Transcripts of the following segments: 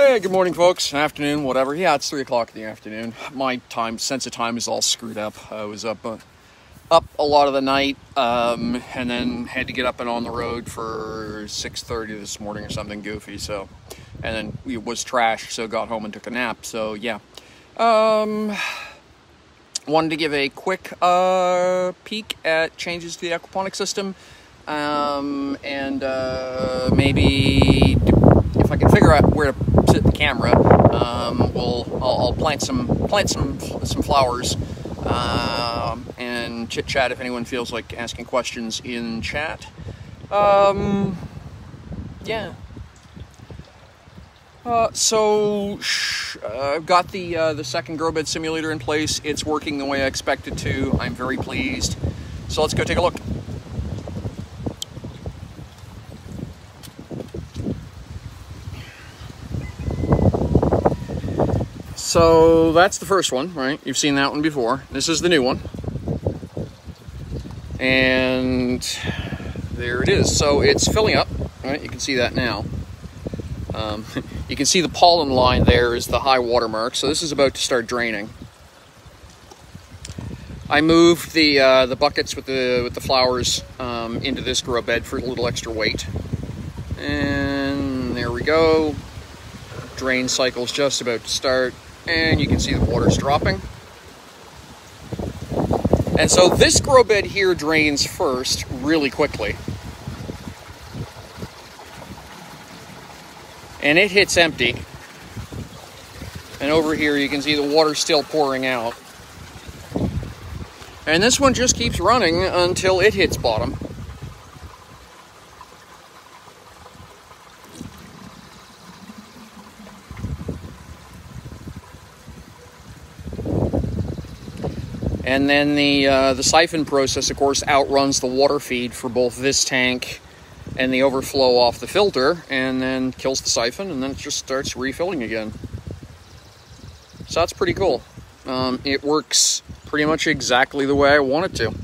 Hey, good morning, folks. Afternoon, whatever. Yeah, it's three o'clock in the afternoon. My time sense of time is all screwed up. I was up, uh, up a lot of the night, um, and then had to get up and on the road for six thirty this morning or something goofy. So, and then it was trash. So got home and took a nap. So yeah, um, wanted to give a quick uh, peek at changes to the aquaponic system, um, and uh, maybe if I can figure out where to sit the camera, um, we'll I'll, I'll, plant some plant some some flowers um, and chit chat if anyone feels like asking questions in chat. Um, yeah. Uh, so uh, I've got the uh, the second grow bed simulator in place. It's working the way I expected to. I'm very pleased. So let's go take a look. So that's the first one, right? You've seen that one before. This is the new one. And there it is. So it's filling up, right? You can see that now. Um, you can see the pollen line there is the high water mark. So this is about to start draining. I moved the uh, the buckets with the with the flowers um, into this grow bed for a little extra weight. And there we go. Drain cycle's just about to start and you can see the water's dropping. And so this grow bed here drains first really quickly. And it hits empty. And over here you can see the water still pouring out. And this one just keeps running until it hits bottom. And then the, uh, the siphon process, of course, outruns the water feed for both this tank and the overflow off the filter, and then kills the siphon, and then it just starts refilling again. So that's pretty cool. Um, it works pretty much exactly the way I want it to.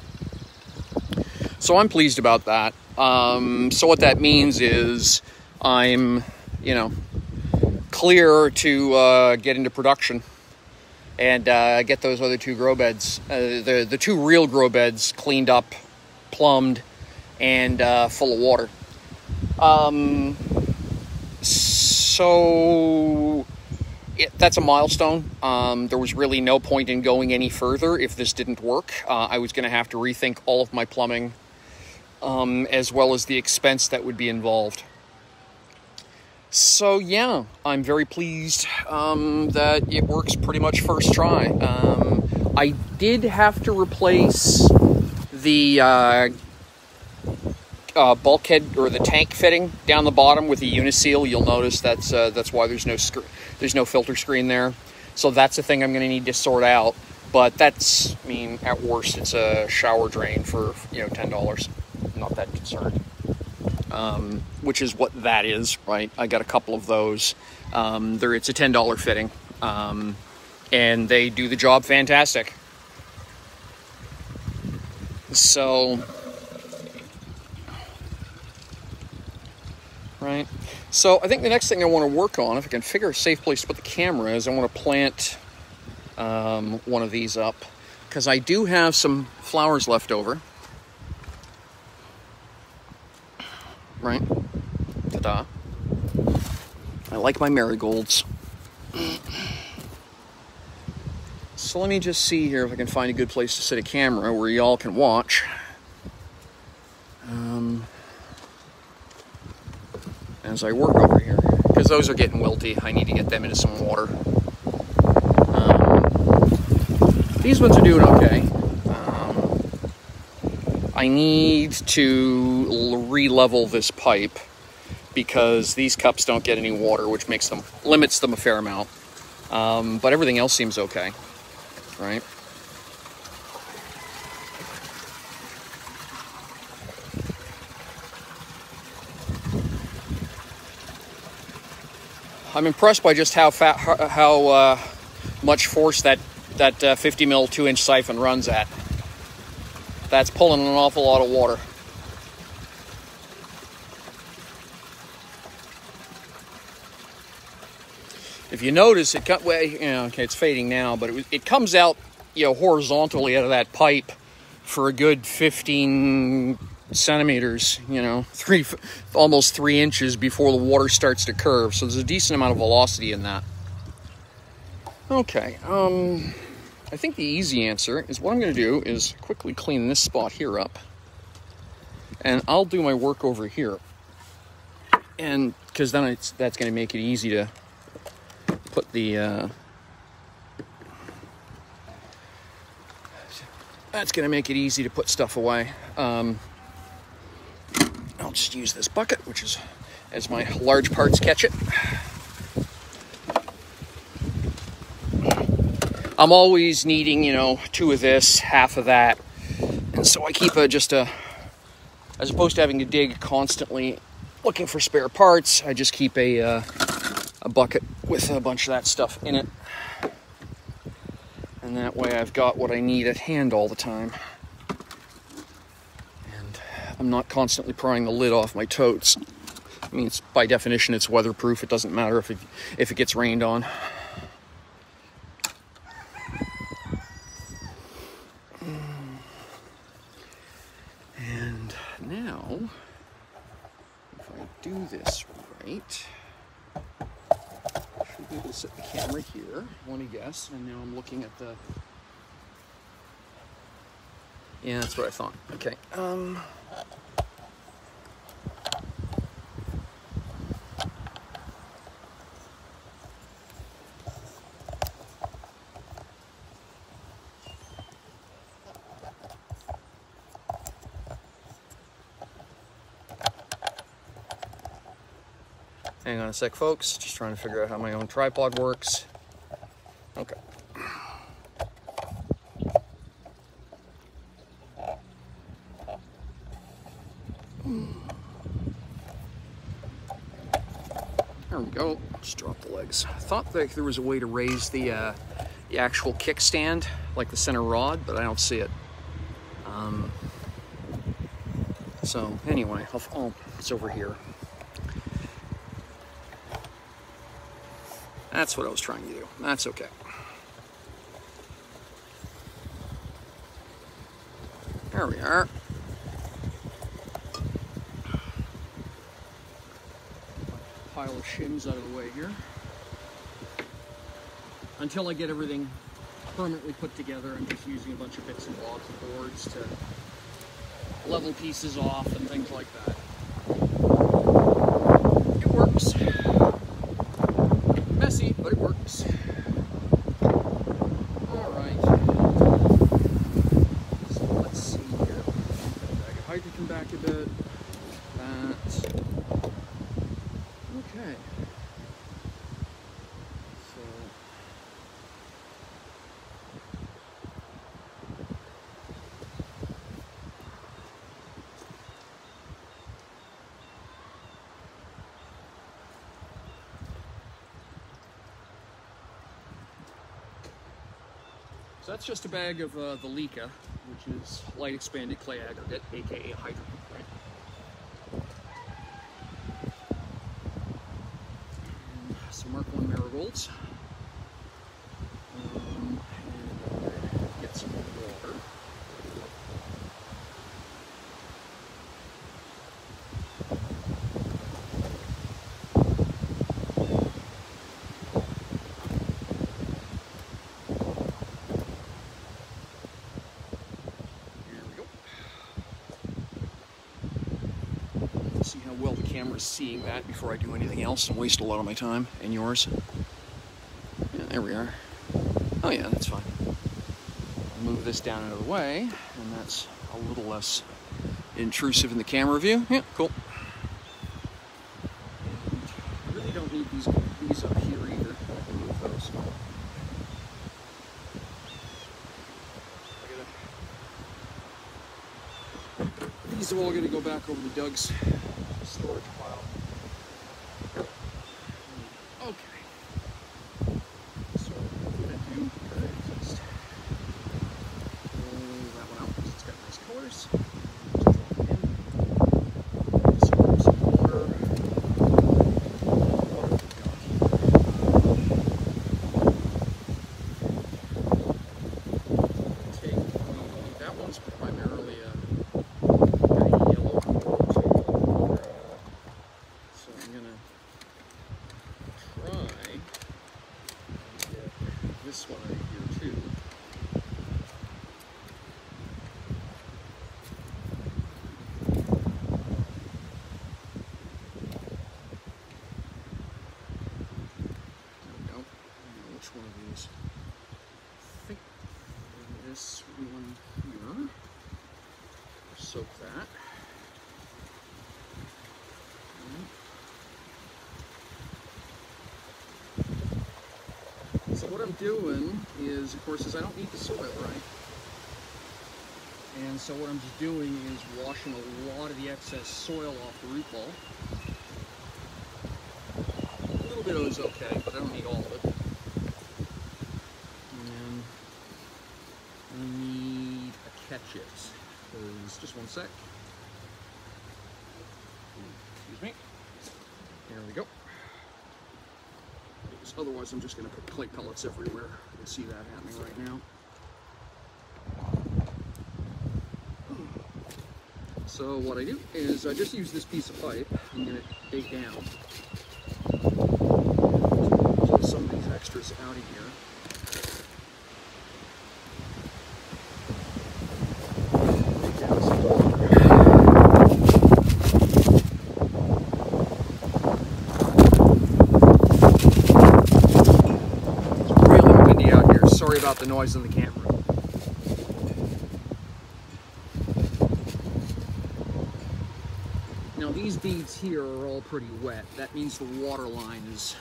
So I'm pleased about that. Um, so what that means is I'm, you know, clear to uh, get into production and uh, get those other two grow beds, uh, the the two real grow beds, cleaned up, plumbed, and uh, full of water. Um, so it, that's a milestone. Um, there was really no point in going any further if this didn't work. Uh, I was going to have to rethink all of my plumbing, um, as well as the expense that would be involved. So yeah, I'm very pleased um, that it works pretty much first try. Um, I did have to replace the uh, uh, bulkhead or the tank fitting down the bottom with a uniseal. You'll notice that's uh, that's why there's no sc- there's no filter screen there. So that's a thing I'm going to need to sort out. But that's, I mean, at worst, it's a shower drain for you know ten dollars. Not that concerned um, which is what that is, right? I got a couple of those. Um, there, it's a ten dollar fitting, um, and they do the job fantastic. So, right. So I think the next thing I want to work on, if I can figure a safe place to put the camera, is I want to plant um, one of these up because I do have some flowers left over. Right? Ta-da. I like my marigolds. So let me just see here if I can find a good place to set a camera where y'all can watch. Um, as I work over here, because those are getting wilty. I need to get them into some water. Um, these ones are doing okay. I need to re-level this pipe because these cups don't get any water, which makes them limits them a fair amount. Um, but everything else seems okay, right? I'm impressed by just how fat, how uh, much force that that uh, 50 mil two inch siphon runs at that's pulling an awful lot of water. if you notice, it cut way. You know, okay, it's fading now, but it it comes out, you know, horizontally out of that pipe for a good 15 centimeters. You know, three almost three inches before the water starts to curve. So there's a decent amount of velocity in that. Okay. Um, I think the easy answer is what I'm going to do is quickly clean this spot here up, and I'll do my work over here. And because then it's that's going to make it easy to put the uh, that's going to make it easy to put stuff away. Um, I'll just use this bucket which is as my large parts catch it I'm always needing you know two of this half of that and so I keep a just a as opposed to having to dig constantly looking for spare parts, I just keep a, uh, a bucket with a bunch of that stuff in it. And that way I've got what I need at hand all the time. And I'm not constantly prying the lid off my totes. I mean, it's, by definition, it's weatherproof. It doesn't matter if it, if it gets rained on. do this right, should be able to set the camera here, want to guess, and now I'm looking at the, yeah, that's what I thought. Okay. Um, Hang on a sec, folks. Just trying to figure out how my own tripod works. There we go. Just drop the legs. I thought that there was a way to raise the, uh, the actual kickstand, like the center rod, but I don't see it. Um, so anyway, I'll, oh, it's over here. That's what I was trying to do. That's okay. There we are. Pile of shims out of the way here. Until I get everything permanently put together, I'm just using a bunch of bits and bobs and boards to level pieces off and things like that. It works messy, but it works. All right. So let's see here. Bag of Hydroton back a bit. That. Okay. So that's just a bag of uh, the LECA, which is light expanded clay aggregate, aka Hydroton. Right? And some Mark 1 marigolds. Um, and get some water. see how well the seeing that before I do anything else and waste a lot of my time and yours. Yeah, there we are. Oh yeah, that's fine. I'll move this down out of the way, and that's a little less intrusive in the camera view. Yeah, cool. Really don't need these, up here either. Move those. These are all going to go back over to Doug's this way. What I'm doing is, of course, is I don't need the soil, right? And so what I'm just doing is washing a lot of the excess soil off the root ball. A little bit of it is okay, but I don't need all of it. And I need a catch it. Just one sec. Excuse me. There we go. Because otherwise I'm just going to put clay pellets everywhere. You can see that happening right now. So what I do is I just use this piece of pipe. I'm going to down. Pull some of these extras out of here. Dig down some water. It's really windy out here. Sorry about the noise in the camera. Now these beads here are all pretty wet. That means the water line is,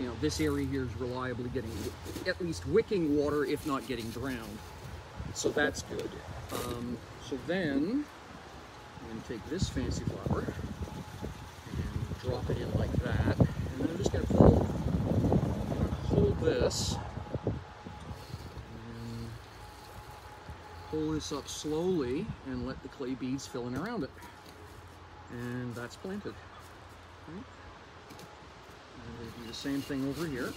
you know, this area here is reliably getting at least wicking water, if not getting drowned. So that's good. Um, so then I'm to take this fancy flower and drop it in like that. And then I'm just to hold, gonna hold this pull this up slowly and let the clay beads fill in around it and that's planted. And do the same thing over here.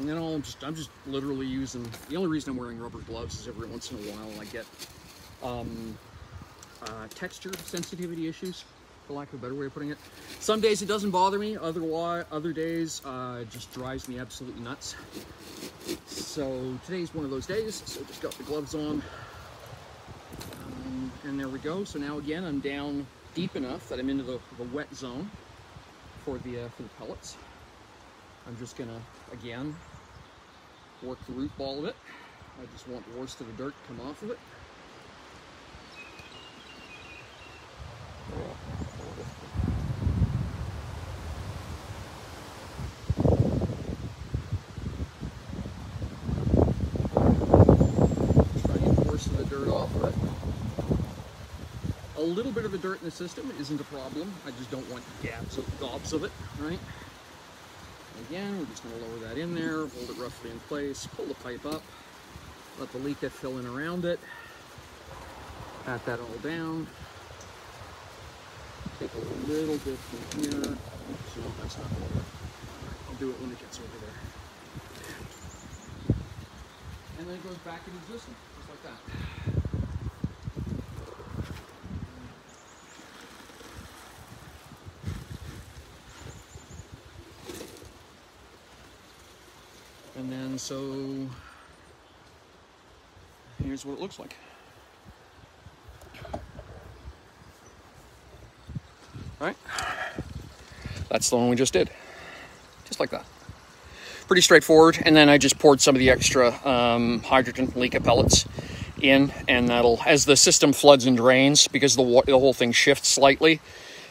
And then I'll just, I'm just literally using, the only reason I'm wearing rubber gloves is every once in a while I get um, uh, texture sensitivity issues, for lack of a better way of putting it. Some days it doesn't bother me, otherwise, other days uh, it just drives me absolutely nuts. So today's one of those days, so just got the gloves on. Um, and there we go. So now again, I'm down deep enough that I'm into the, the wet zone for the, uh, for the pellets. I'm just gonna, again, work the root ball of it. I just want the worst of the dirt to come off of it. Try to get the worst of the dirt off of it. A little bit of the dirt in the system isn't a problem. I just don't want gabs of gobs of it, right? Again, we're just going to lower that in there, hold it roughly in place, pull the pipe up, let the LECA fill in around it, pat that all down, take a little bit from here, Oops, no, that's not to. I'll do it when it gets over there. And then it goes back into system, just like that. And then so here's what it looks like. Right? That's the one we just did. Just like that. Pretty straightforward. And then I just poured some of the extra um, Hydroton LECA pellets in, and that'll, as the system floods and drains, because the the whole thing shifts slightly,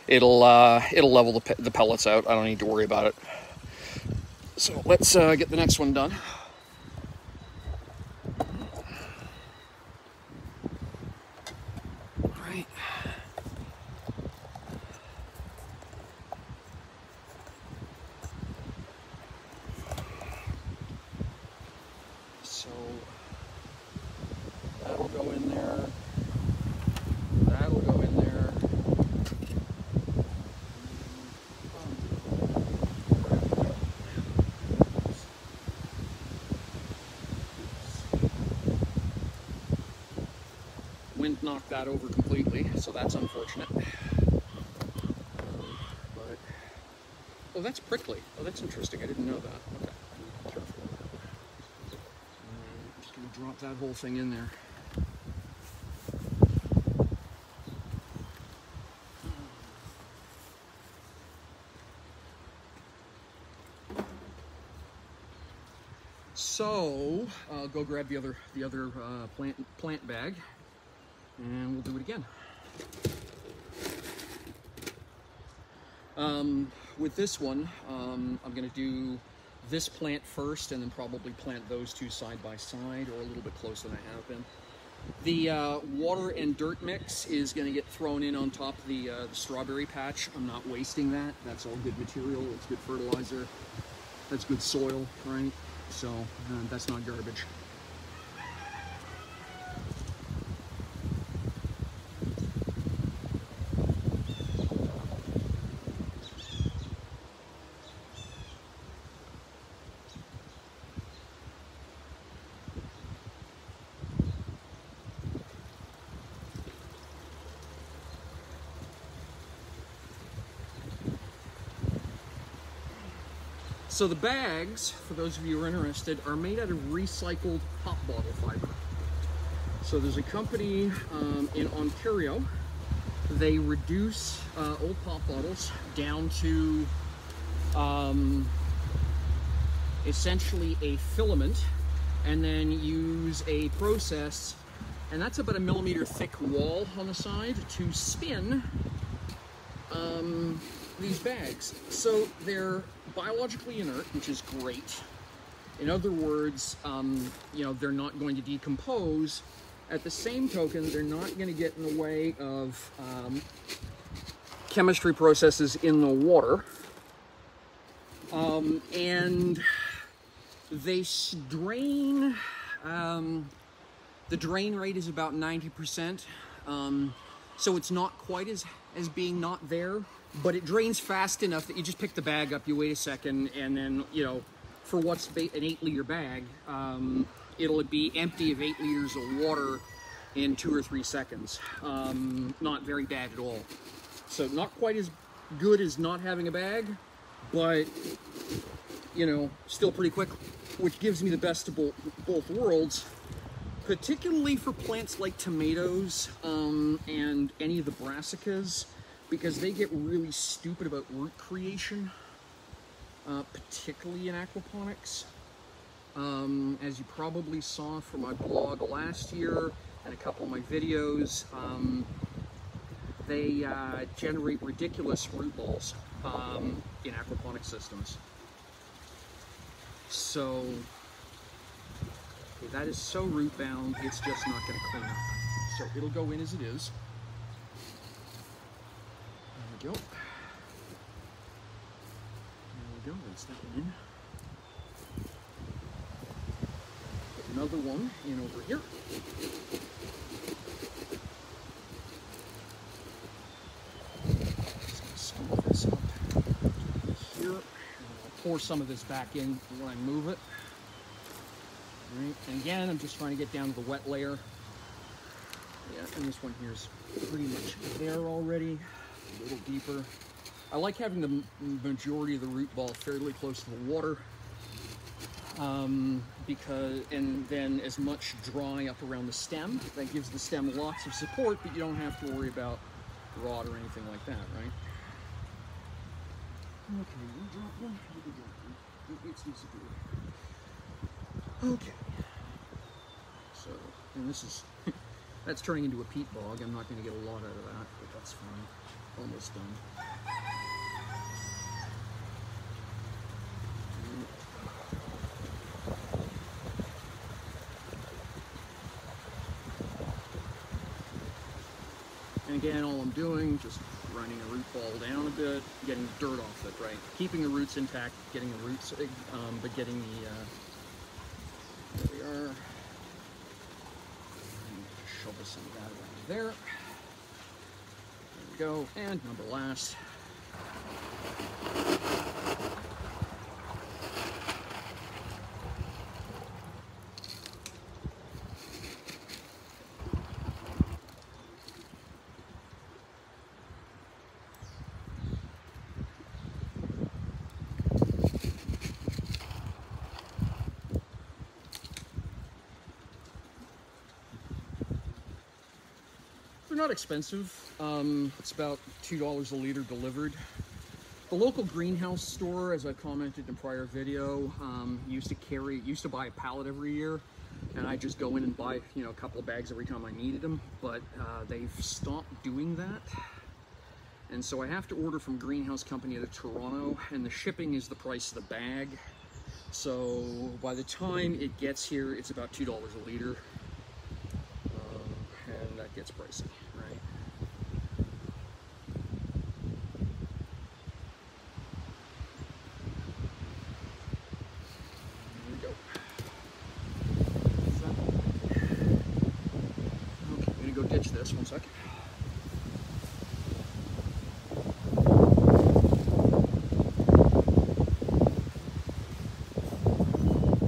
it'll uh, it'll level the, the pellets out. I don't need to worry about it. So let's uh, get the next one done. wind knocked that over completely, so that's unfortunate. But, oh, that's prickly. Oh, that's interesting. I didn't know that. Okay. Careful. I'm just going to drop that whole thing in there. So I'll go grab the other the other uh, plant plant bag and we'll do it again. Um, with this one, um, I'm going to do this plant first, and then probably plant those two side by side, or a little bit closer than I have been. The uh, water and dirt mix is going to get thrown in on top of the, uh, the strawberry patch. I'm not wasting that. That's all good material. It's good fertilizer. That's good soil, right? So uh, that's not garbage. So the bags, for those of you who are interested, are made out of recycled pop bottle fiber. So there's a company um, in Ontario. They reduce uh, old pop bottles down to um, essentially a filament and then use a process, and that's about a millimeter thick wall on the side to spin um, these bags. So they're biologically inert, which is great. In other words, um, you know, they're not going to decompose. At the same token, they're not going to get in the way of um, chemistry processes in the water. Um, and they drain, um, the drain rate is about 90%. Um, so it's not quite as, as being not there but it drains fast enough that you just pick the bag up, you wait a second, and then, you know, for what's an eight liter bag, um, it'll be empty of eight liters of water in two or three seconds. Um, not very bad at all. So not quite as good as not having a bag, but, you know, still pretty quick, which gives me the best of both, both worlds particularly for plants like tomatoes um, and any of the brassicas because they get really stupid about root creation, uh, particularly in aquaponics. Um, as you probably saw from my blog last year and a couple of my videos, um, they uh, generate ridiculous root balls um, in aquaponic systems. So that is so root bound, it's just not going to clean up. So it'll go in as it is go. There we go, that's that one in. Put another one in over here. Just gonna this up here. I'll pour some of this back in when I move it. Right, and again, I'm just trying to get down to the wet layer. Yeah, and this one here is pretty much there already a little deeper. I like having the majority of the root ball fairly close to the water um, because, and then as much drawing up around the stem. That gives the stem lots of support, but you don't have to worry about rot or anything like that, right? Okay, we drop one, we drop one. It's disappeared. Okay. So, and this is, that's turning into a peat bog. I'm not going to get a lot out of that, but that's fine almost done. And again, all I'm doing, just running a root ball down a bit, getting the dirt off it, right? Keeping the roots intact, getting the roots, um, but getting the, uh, there we are. Shovel some of that around there go. And number last. Not expensive. Um, it's about $2 a liter delivered. the local greenhouse store, as I commented in a prior video, um, used to carry, used to buy a pallet every year, and I just go in and buy, you know, a couple of bags every time I needed them. But uh, they've stopped doing that, and so I have to order from Greenhouse Company out of Toronto, and the shipping is the price of the bag. So by the time it gets here, it's about two dollars a liter, um, and that gets pricey, right? Here we go. Okay, I'm gonna go ditch this one second.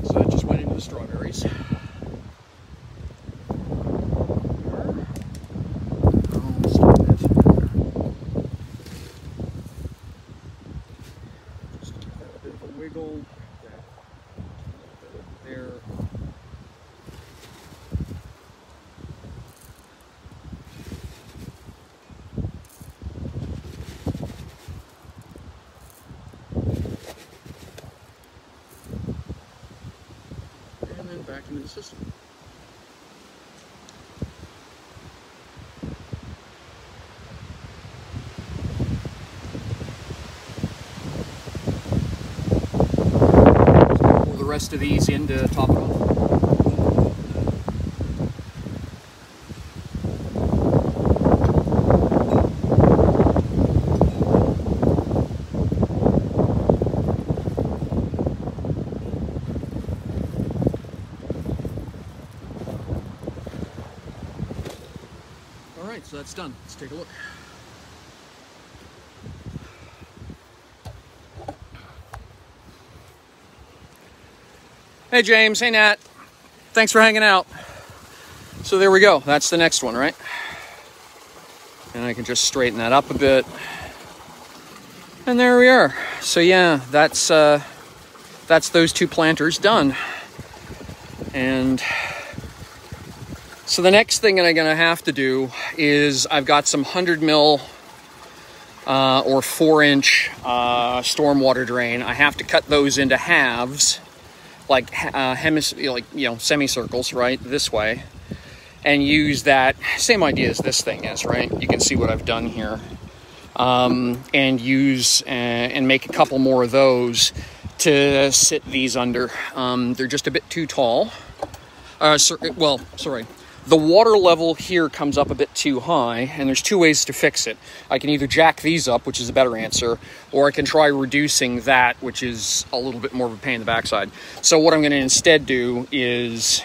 So that just went into the strawberries. Oh, stop it. Just give that a bit of a wiggle. There. And then back into the system. Rest of these in to top it off. All right, so that's done. Let's take a look. Hey James, hey Nat. Thanks for hanging out. So there we go. That's the next one, right? And I can just straighten that up a bit. And there we are. So yeah, that's uh, that's those two planters done. And so the next thing that I'm gonna have to do is I've got some 100 mil uh, or four inch uh, stormwater drain. I have to cut those into halves, like uh, hemis- like you know semicircles, right this way, and use that same idea as this thing is, right? You can see what I've done here, um, and use uh, and make a couple more of those to sit these under. Um, they're just a bit too tall. Uh, well, sorry. The water level here comes up a bit too high, and there's two ways to fix it. I can either jack these up, which is a better answer, or I can try reducing that, which is a little bit more of a pain in the backside. So, what I'm going to instead do is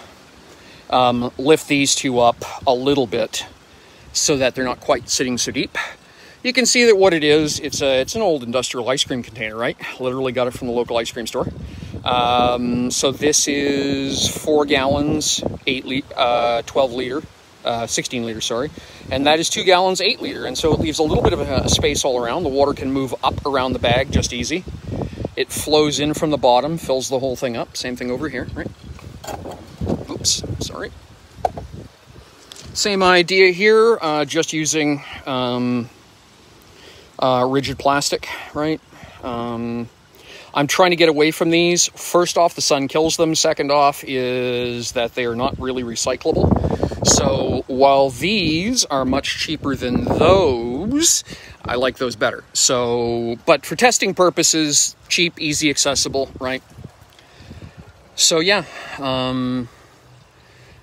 um, lift these two up a little bit so that they're not quite sitting so deep. You can see that what it is, it's a, it's an old industrial ice cream container, right? Literally got it from the local ice cream store. Um, so this is four gallons, eight li- uh, 12 liter, uh, 16 liter, sorry. And that is two gallons, eight liter. And so it leaves a little bit of a, a space all around. The water can move up around the bag just easy. It flows in from the bottom, fills the whole thing up. Same thing over here, right? Oops, sorry. Same idea here, uh, just using um, uh, rigid plastic, right? Um, I'm trying to get away from these. First off, the sun kills them. Second off is that they are not really recyclable. So while these are much cheaper than those, I like those better. So, but for testing purposes, cheap, easy, accessible, right? So yeah, um,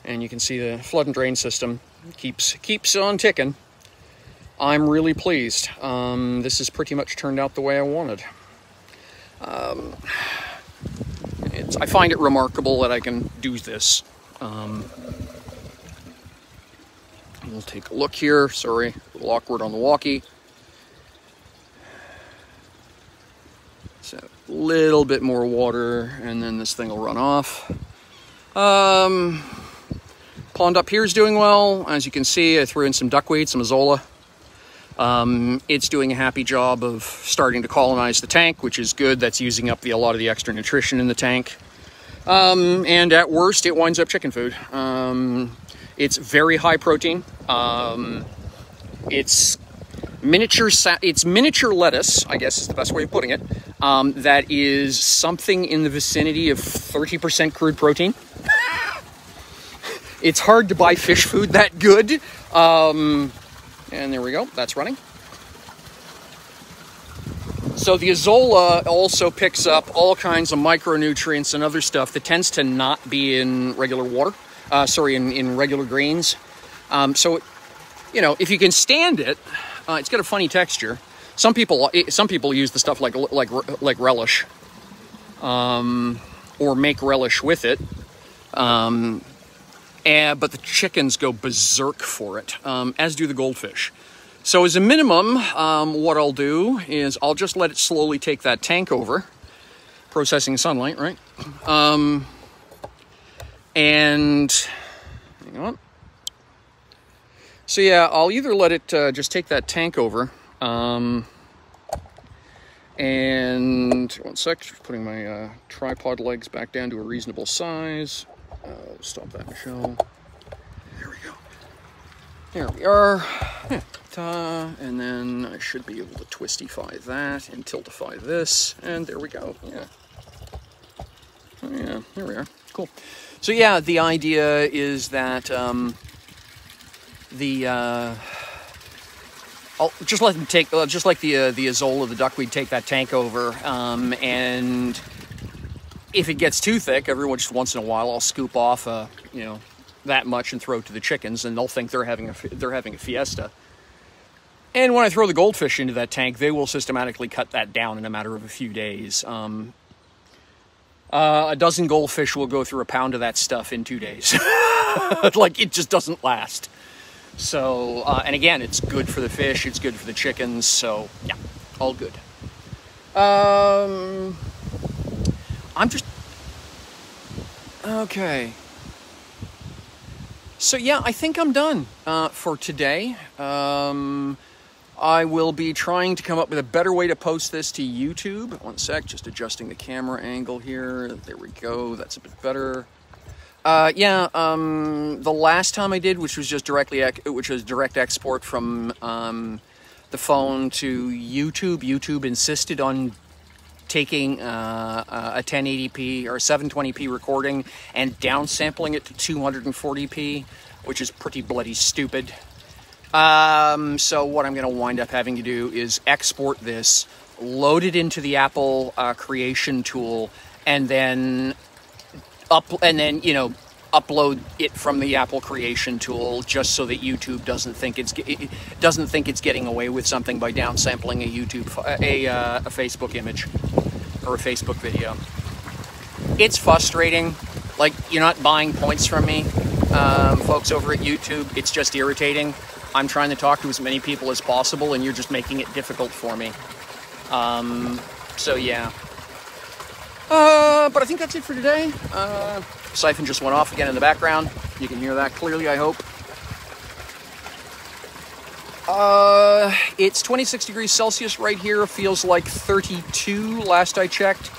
and you can see the flood and drain system keeps keeps on ticking. I'm really pleased. Um, this has pretty much turned out the way I wanted. Um, I find it remarkable that I can do this. Um, we'll take a look here. Sorry, a little awkward on the walkie. So a little bit more water, and then this thing will run off. Um, pond up here is doing well. As you can see, I threw in some duckweed, some azolla. Um, it's doing a happy job of starting to colonize the tank, which is good. That's using up the, a lot of the extra nutrition in the tank. Um, and at worst, it winds up chicken food. Um, it's very high protein. Um, it's miniature. It's miniature lettuce, I guess is the best way of putting it. Um, that is something in the vicinity of 30% crude protein. it's hard to buy fish food that good. Um, and there we go. That's running. So the Azolla also picks up all kinds of micronutrients and other stuff that tends to not be in regular water. Uh, sorry, in, in regular greens. Um, so, you know, if you can stand it, uh, it's got a funny texture. Some people, some people use the stuff like like like relish, um, or make relish with it. Um, and, but the chickens go berserk for it, um, as do the goldfish. So as a minimum, um, what I'll do is I'll just let it slowly take that tank over, processing sunlight, right? Um, and hang on. So yeah, I'll either let it uh, just take that tank over, um, and one sec, just putting my uh, tripod legs back down to a reasonable size. Uh, stop that show. There we go. There we are. and then I should be able to twistify that and tiltify this, and there we go. Yeah. Oh, yeah, there we are. Cool. So yeah, the idea is that um, the uh, I'll just let them take, uh, just like the uh, the Azolla, the duckweed, take that tank over, um, and if it gets too thick, every just once in a while, I'll scoop off, uh, you know, that much and throw it to the chickens, and they'll think they're having a they're having a fiesta. And when I throw the goldfish into that tank, they will systematically cut that down in a matter of a few days. Um, uh, a dozen goldfish will go through a pound of that stuff in two days. like it just doesn't last. So, uh, and again, it's good for the fish, it's good for the chickens. So, yeah, all good. Um, I'm just okay. So yeah, I think I'm done uh, for today. Um, I will be trying to come up with a better way to post this to YouTube. One sec, just adjusting the camera angle here. There we go. That's a bit better. Uh, yeah, um, the last time I did, which was just directly, which was direct export from um, the phone to YouTube. YouTube insisted on taking uh, a 1080p or 720p recording and downsampling it to 240p, which is pretty bloody stupid. Um, so what I'm going to wind up having to do is export this, load it into the Apple uh, Creation tool, and then up and then you know upload it from the Apple Creation tool just so that YouTube doesn't think it's it doesn't think it's getting away with something by downsampling a YouTube a, uh, a Facebook image or a Facebook video. It's frustrating. Like you're not buying points from me, um, folks over at YouTube. It's just irritating. I'm trying to talk to as many people as possible, and you're just making it difficult for me. Um, so yeah. Uh, but I think that's it for today. Uh, siphon just went off again in the background. You can hear that clearly, I hope. Uh, it's 26 degrees Celsius right here. Feels like 32 last I checked.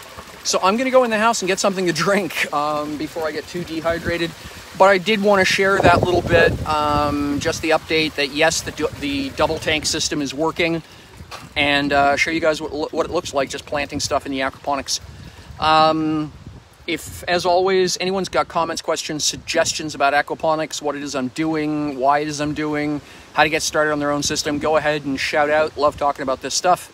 So I'm going to go in the house and get something to drink um, before I get too dehydrated. But I did want to share that little bit, um, just the update that yes, the, the double tank system is working, and uh, show you guys what, what, it looks like just planting stuff in the aquaponics. Um, if, as always, anyone's got comments, questions, suggestions about aquaponics, what it is I'm doing, why it is I'm doing, how to get started on their own system, go ahead and shout out. Love talking about this stuff.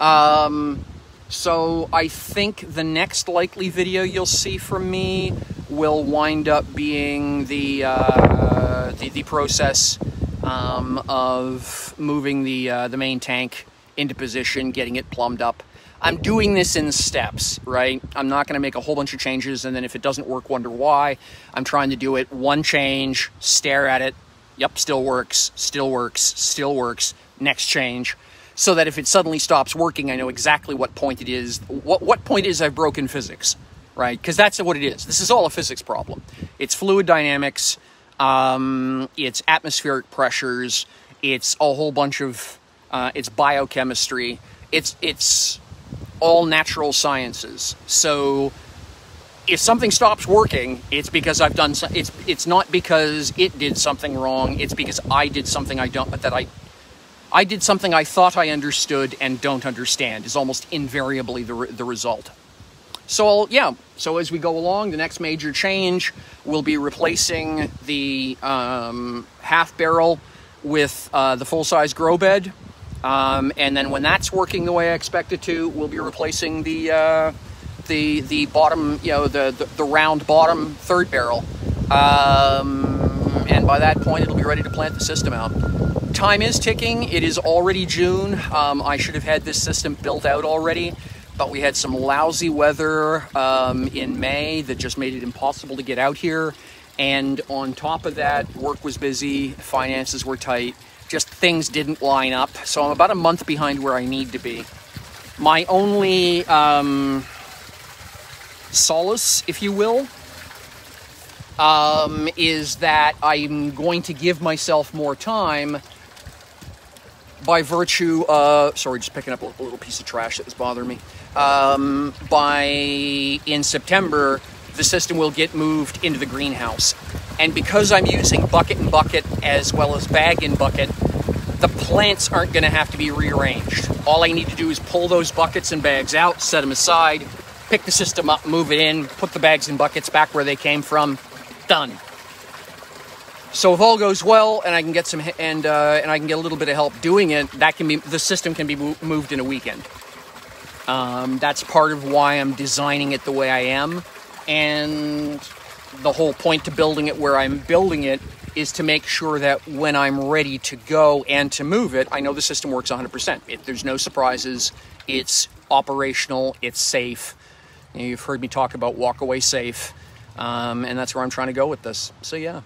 Um, so I think the next likely video you'll see from me will wind up being the uh, the, the, process um, of moving the uh, the main tank into position, getting it plumbed up. I'm doing this in steps, right? I'm not going to make a whole bunch of changes and then if it doesn't work, wonder why. I'm trying to do it one change, stare at it. Yep, still works, still works, still works. Next change so that if it suddenly stops working, I know exactly what point it is, what, what point is I've broken physics, right? Because that's what it is. This is all a physics problem. It's fluid dynamics, um, it's atmospheric pressures, it's a whole bunch of, uh, it's biochemistry, it's, it's all natural sciences. So if something stops working, it's because I've done, so, it's, it's not because it did something wrong, it's because I did something I don't, that I I did something I thought I understood and don't understand is almost invariably the, the result. So, yeah, so as we go along, the next major change will be replacing the um, half barrel with uh, the full size grow bed. Um, and then when that's working the way I expect it to, we'll be replacing the uh, the the bottom, you know, the, the, the round bottom third barrel. Um, and by that point, it'll be ready to plant the system out time is ticking. It is already June. Um, I should have had this system built out already, but we had some lousy weather um, in May that just made it impossible to get out here. And on top of that, work was busy, finances were tight, just things didn't line up. So I'm about a month behind where I need to be. My only um, solace, if you will, um, is that I'm going to give myself more time by virtue of, sorry, just picking up a, little piece of trash that was bothering me. Um, by in September, the system will get moved into the greenhouse. And because I'm using bucket and bucket as well as bag and bucket, the plants aren't going to have to be rearranged. All I need to do is pull those buckets and bags out, set them aside, pick the system up, move it in, put the bags and buckets back where they came from. Done. So if all goes well, and I can get some and uh, and I can get a little bit of help doing it, that can be the system can be moved in a weekend. Um, that's part of why I'm designing it the way I am, and the whole point to building it where I'm building it is to make sure that when I'm ready to go and to move it, I know the system works 100%. It, there's no surprises. It's operational. It's safe. You you've heard me talk about walk away safe, um, and that's where I'm trying to go with this. So yeah.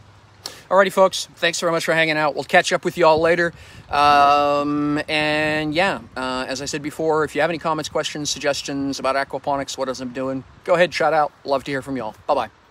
Alrighty, folks. Thanks very much for hanging out. We'll catch up with you all later. Um, and yeah, uh, as I said before, if you have any comments, questions, suggestions about aquaponics, what else I'm doing, go ahead, shout out. Love to hear from y'all. Bye bye.